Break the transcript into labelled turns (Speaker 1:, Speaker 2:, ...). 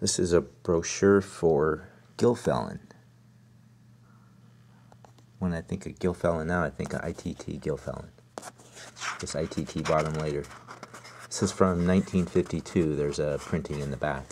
Speaker 1: This is a brochure for Gilfillan. When I think of Gilfillan now, I think of ITT Gilfillan. This ITT bottom later. This is from 1952. There's a printing in the back.